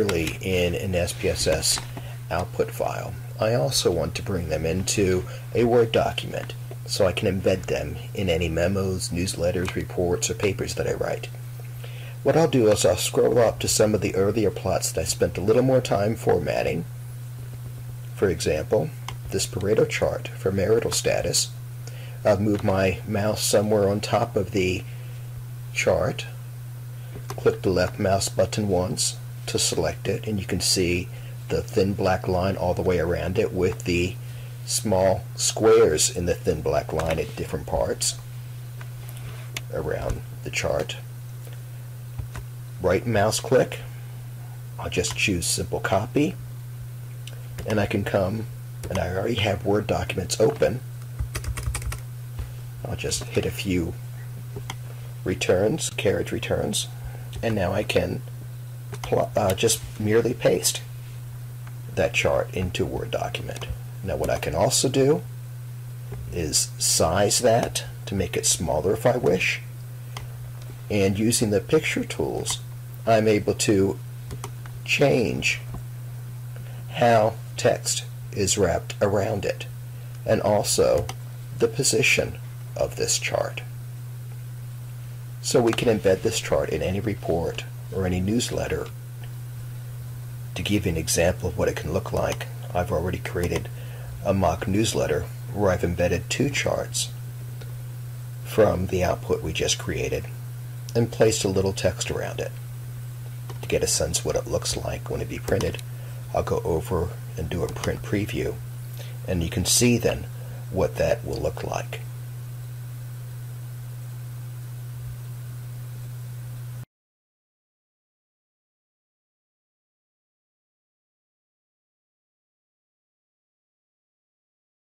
securely in an SPSS output file, I also want to bring them into a Word document so I can embed them in any memos, newsletters, reports, or papers that I write. What I'll do is I'll scroll up to some of the earlier plots that I spent a little more time formatting. For example, this Pareto chart for marital status. I'll move my mouse somewhere on top of the chart. Click the left mouse button once to select it and you can see the thin black line all the way around it with the small squares in the thin black line at different parts around the chart. Right mouse click, I'll just choose simple copy and I can come and I already have Word documents open. I'll just hit a few returns, carriage returns, and now I can uh, just merely paste that chart into Word document. Now what I can also do is size that to make it smaller if I wish. And using the picture tools, I'm able to change how text is wrapped around it and also the position of this chart. So we can embed this chart in any report or any newsletter. To give you an example of what it can look like, I've already created a mock newsletter where I've embedded two charts from the output we just created and placed a little text around it. To get a sense what it looks like when it be printed, I'll go over and do a print preview and you can see then what that will look like.